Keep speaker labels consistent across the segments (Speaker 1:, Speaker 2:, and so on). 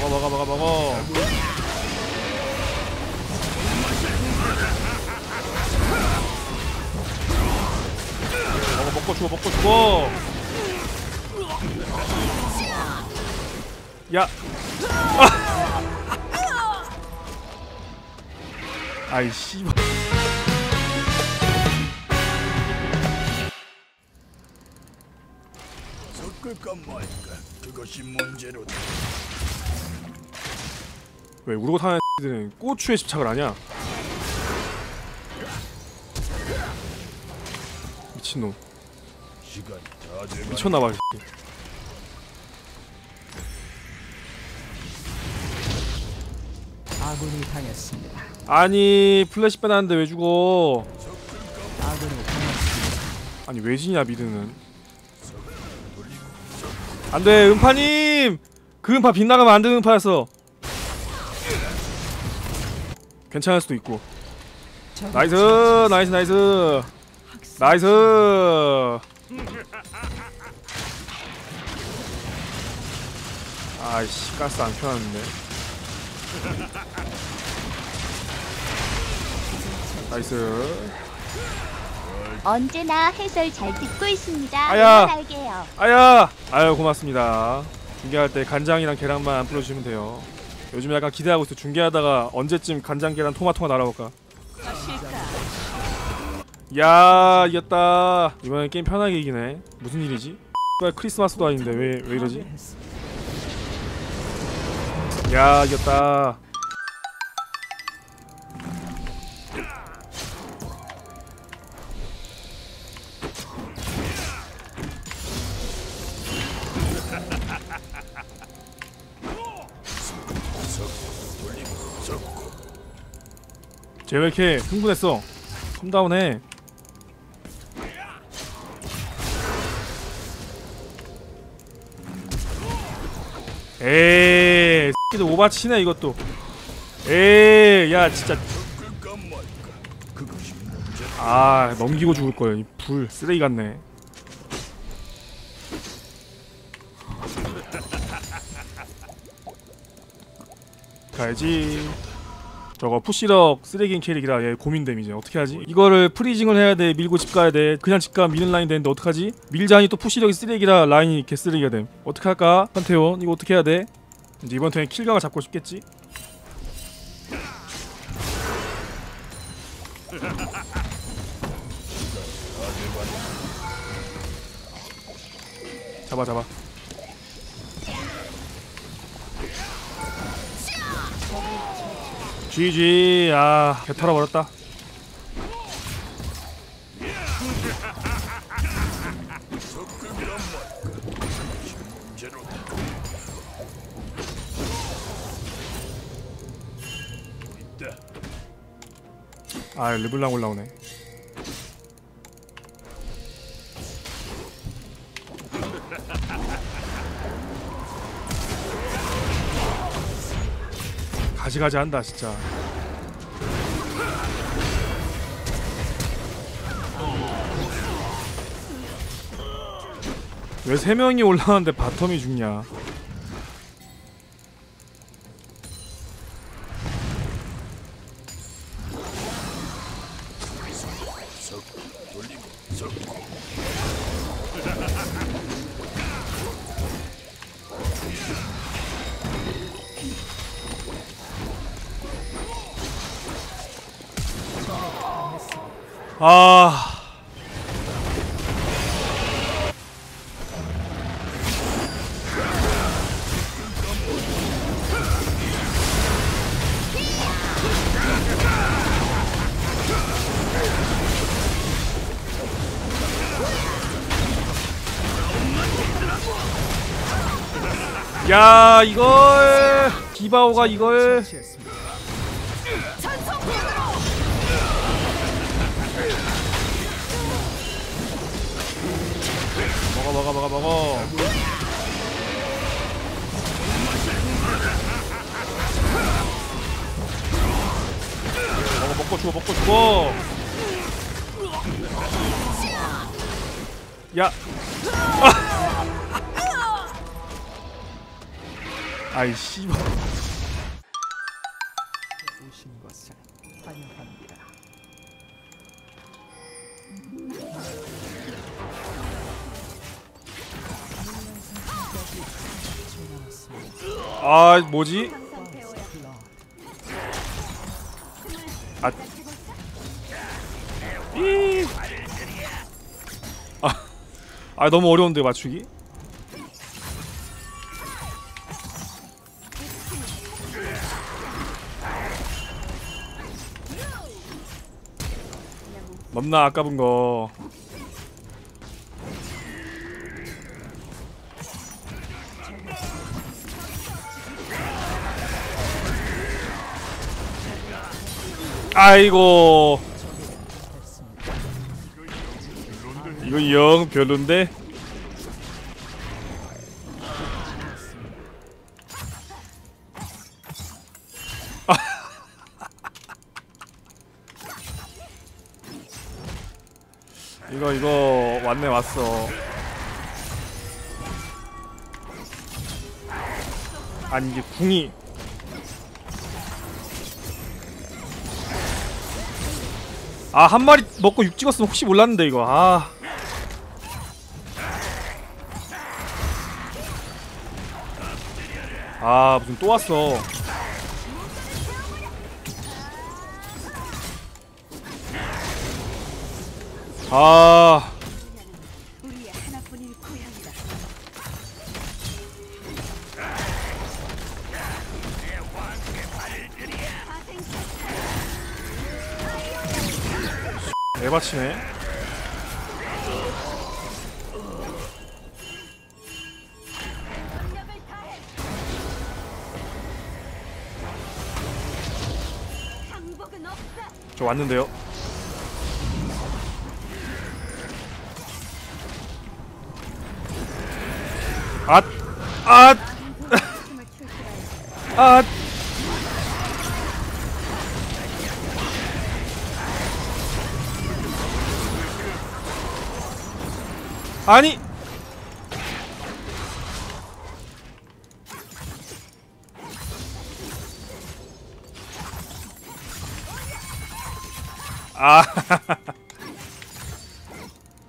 Speaker 1: 먹어 먹어 먹어 먹어. 먹어 먹고 죽어 먹고 죽어. 야. 아이 씨발.
Speaker 2: 섞을까 말까 그것이 문제로다.
Speaker 1: 왜 우르고 타는 애들은 고추에 집착을 하냐 미친놈. 미쳤나봐.
Speaker 3: 아군이 당했습니다.
Speaker 1: 아니 플래시 빼놨는데 왜 죽어.
Speaker 3: 아니
Speaker 1: 왜 지냐 mid는 안돼 음파님 그 음파 빗나가면 안 되는 음파였어 괜찮을 수도 있고 nice nice nice nice 아이씨 가스 안 켜놨는데 nice
Speaker 4: 언제나 해설 잘 듣고 있습니다.
Speaker 1: 아야.
Speaker 4: 응원할게요.
Speaker 1: 아야! 아유 고맙습니다. 중계할 때 간장이랑 계란만 안 풀어주시면 돼요. 요즘 약간 기대하고 있어. 중계하다가 언제쯤 간장 계란 토마토가 날아올까? 야 이겼다. 이번엔 게임 편하게 이기네. 무슨 일이지? 왜 크리스마스도 아닌데 왜 왜 이러지? 야 이겼다. 쟤 왜 이렇게 흥분했어? 컴다운해. 에이, 새끼들 오바치네 이것도. 에이, 야 진짜. 아 넘기고 죽을 거예요. 이 불 쓰레기 같네. 가야지. 저거 push력 쓰레기인 캐릭이라 얘 고민됨 이제 어떻게 하지? 이거를 freezing을 해야 돼 밀고 집 가야 돼 그냥 집 가면 미는 라인 되는데 어떡하지? 밀자니 또 push력이 쓰레기라 라인이 개쓰레기가 됨 어떻게 할까? 판테온 이거 어떻게 해야 돼? 이제 이번 턴에 킬각을 잡고 싶겠지? 잡아 잡아 GG 아 개털어 버렸다
Speaker 2: 문제로다. 있다.
Speaker 1: 아 르블랑 올라오네 가지가지 한다 진짜. 왜세 명이 올라왔는데 바텀이 죽냐 아. 야 이걸. 디바오가 이걸 먹어 먹어 먹어. 먹어 먹고 죽어 먹고 죽어. 야. 아이 씨발 아 뭐지? 아. 이. 아, 아 너무 어려운데 맞추기? 넘나 아까운 거 아이고. 이거 영 별론데? 이거 이거 왔네 왔어. 아니 이게 궁이 아 한 마리 먹고 육 찍었으면 혹시 몰랐는데 이거. 아. 아, 무슨 또 왔어. 아,
Speaker 4: 없다.
Speaker 1: 저 왔는데요. 앗! 앗! 앗! 아니! 아,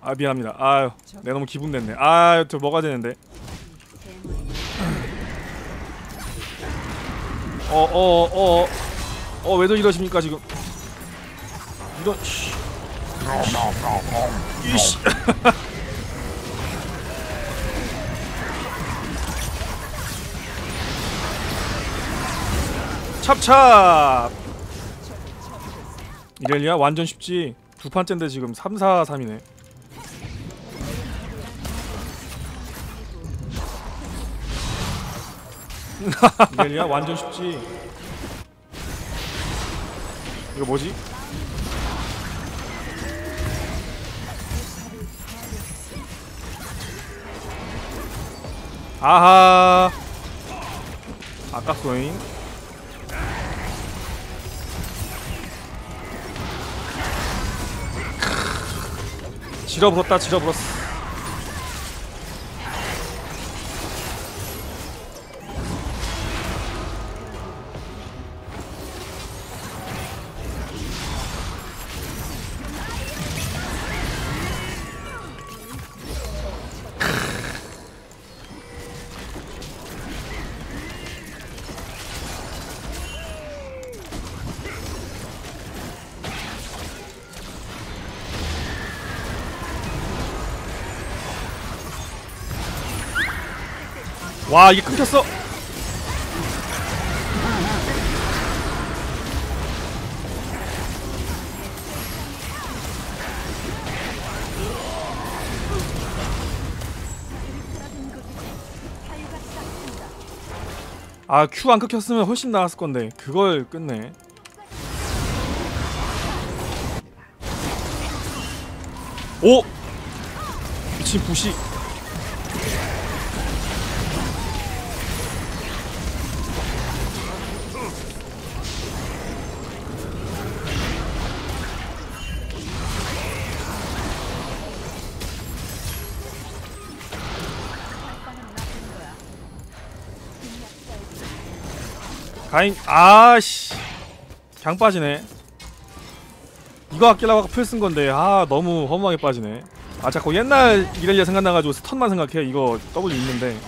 Speaker 1: 아 미안합니다. 아유, 내가 너무 기분 냈네. 아유, 저 뭐가 되는데? 어, 어, 어, 어, 왜들 이러십니까 지금? 이런, 씨. 이씨. 찹찹. 이렐리아 완전 쉽지. 두 판째인데 지금 3, 4, 3이네. 이렐리아 완전 쉽지. 이거 뭐지? 아하. 아깝소잉. 지려불었다 지려불었어 와 이게 끊겼어. 아큐안 끊겼으면 훨씬 나았을 건데 그걸 끝내 오! 미친 부시 가인 아씨. 그냥 빠지네. 이거 아끼려고 아까 풀 쓴 건데 아 너무 허무하게 빠지네. 아 자꾸 옛날 이렐리아 생각나가지고 스턴만 생각해. 이거 W 있는데